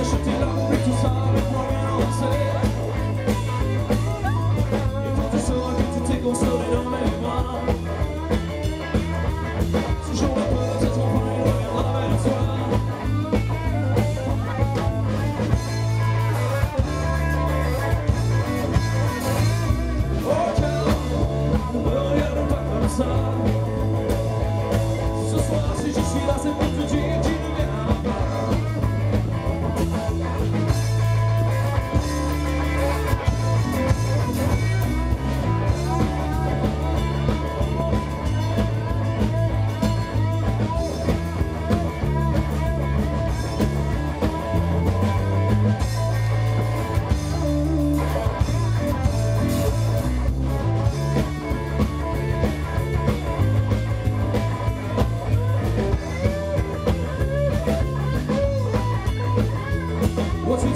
Take on slowly, don't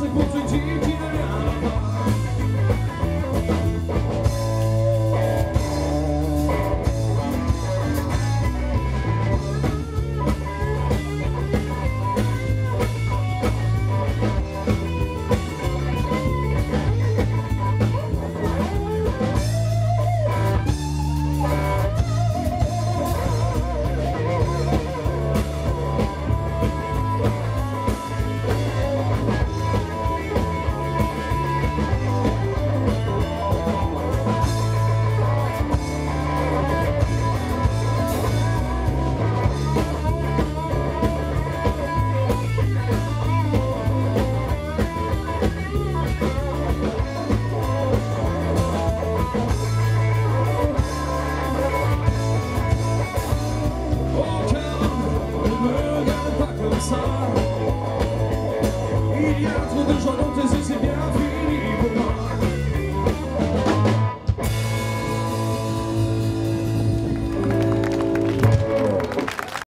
事不追究 ensemble. Il y a trop de gens